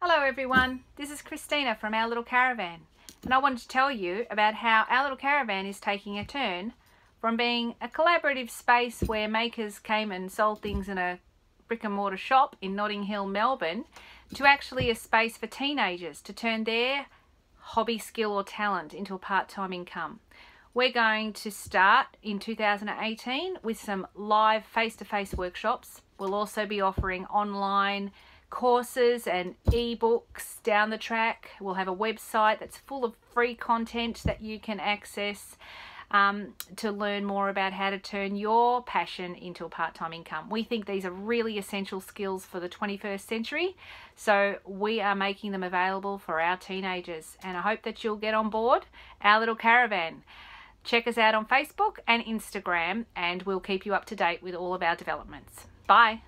Hello everyone, this is Christina from Our Little Caravan and I wanted to tell you about how Our Little Caravan is taking a turn from being a collaborative space where makers came and sold things in a brick and mortar shop in Notting Hill, Melbourne to actually a space for teenagers to turn their hobby, skill or talent into a part-time income. We're going to start in 2018 with some live face-to-face -face workshops. We'll also be offering online courses and ebooks down the track. We'll have a website that's full of free content that you can access um, to learn more about how to turn your passion into a part-time income. We think these are really essential skills for the 21st century, so we are making them available for our teenagers and I hope that you'll get on board our little caravan. Check us out on Facebook and Instagram and we'll keep you up to date with all of our developments. Bye.